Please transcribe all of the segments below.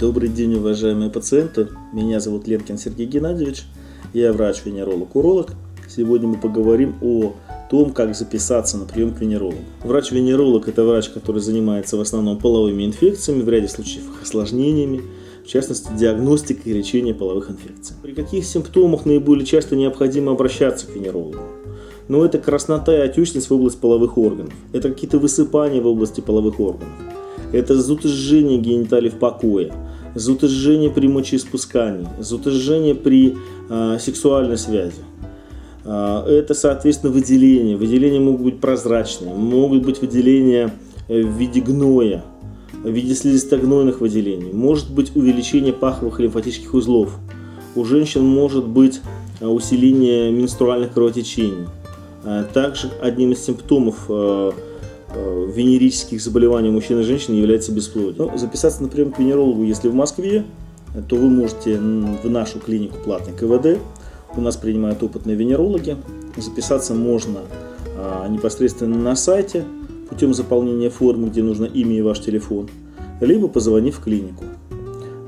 Добрый день, уважаемые пациенты. Меня зовут Ленкин Сергей Геннадьевич. Я врач-венеролог-уролог. Сегодня мы поговорим о том, как записаться на прием к венерологу. Врач-венеролог – это врач, который занимается в основном половыми инфекциями, в ряде случаев их осложнениями, в частности, диагностикой и лечением половых инфекций. При каких симптомах наиболее часто необходимо обращаться к венерологу? Ну, это краснота и отечность в области половых органов. Это какие-то высыпания в области половых органов. Это зудожжение гениталий в покое, зудожжение при мочеиспускании, зудожжение при э, сексуальной связи. Э, это, соответственно, выделения. Выделения могут быть прозрачные, могут быть выделения в виде гноя, в виде слизисто-гнойных выделений. Может быть увеличение паховых лимфатических узлов. У женщин может быть усиление менструальных кровотечений. Также одним из симптомов Э, венерических заболеваний мужчин и женщин является бесплодие. Ну, записаться на прием к венерологу, если в Москве, то вы можете в нашу клинику платный КВД. У нас принимают опытные венерологи. Записаться можно а, непосредственно на сайте путем заполнения формы, где нужно имя и ваш телефон, либо позвонив в клинику.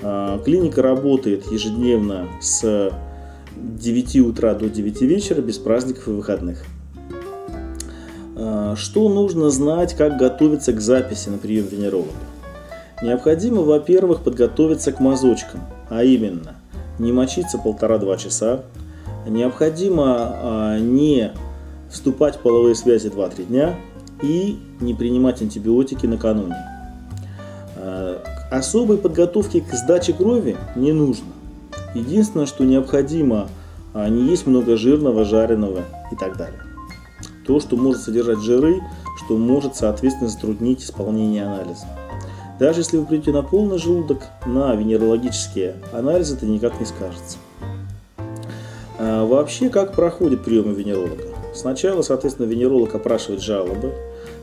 А, клиника работает ежедневно с 9 утра до 9 вечера без праздников и выходных. А, что нужно знать, как готовиться к записи на прием венеролога? Необходимо, во-первых, подготовиться к мазочкам, а именно не мочиться полтора-два часа. Необходимо а, не вступать в половые связи 2-3 дня и не принимать антибиотики накануне. А, особой подготовки к сдаче крови не нужно. Единственное, что необходимо, не есть много жирного, жареного и так далее то, что может содержать жиры, что может, соответственно, затруднить исполнение анализа. Даже если вы придете на полный желудок, на венерологические анализы это никак не скажется. А вообще, как проходит прием венеролога? Сначала, соответственно, венеролог опрашивает жалобы,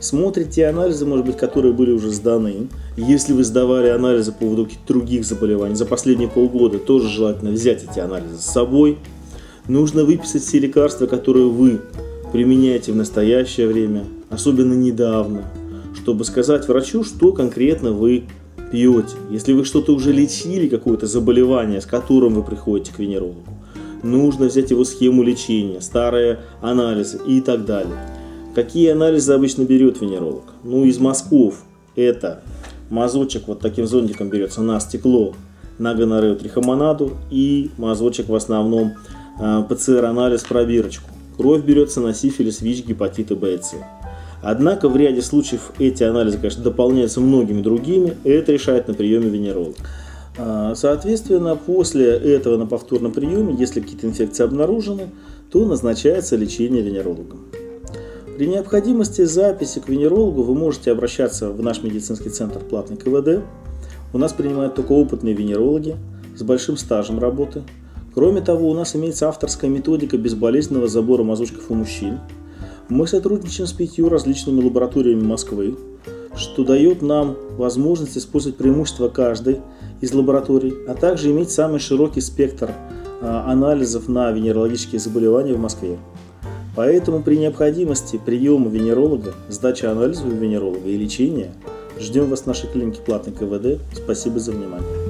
смотрит те анализы, может быть, которые были уже сданы. Если вы сдавали анализы по поводу других заболеваний за последние полгода, тоже желательно взять эти анализы с собой. Нужно выписать все лекарства, которые вы применяете в настоящее время, особенно недавно, чтобы сказать врачу, что конкретно вы пьете. Если вы что-то уже лечили, какое-то заболевание, с которым вы приходите к венерологу, нужно взять его схему лечения, старые анализы и так далее. Какие анализы обычно берет венеролог? Ну, из мазков это мазочек вот таким зонтиком берется на стекло, на гонорею трихомонаду и мазочек в основном а, ПЦР-анализ пробирочку. Кровь берется на сифилис, ВИЧ, гепатиты Б и С. Однако в ряде случаев эти анализы, конечно, дополняются многими другими, и это решает на приеме венеролог. А, соответственно, после этого на повторном приеме, если какие-то инфекции обнаружены, то назначается лечение венерологом. При необходимости записи к венерологу вы можете обращаться в наш медицинский центр платный КВД. У нас принимают только опытные венерологи с большим стажем работы – Кроме того, у нас имеется авторская методика безболезненного забора мазочков у мужчин. Мы сотрудничаем с пятью различными лабораториями Москвы, что дает нам возможность использовать преимущества каждой из лабораторий, а также иметь самый широкий спектр а, анализов на венерологические заболевания в Москве. Поэтому при необходимости приема венеролога, сдачи анализов у венеролога и лечения ждем вас в нашей клинике платной КВД. Спасибо за внимание.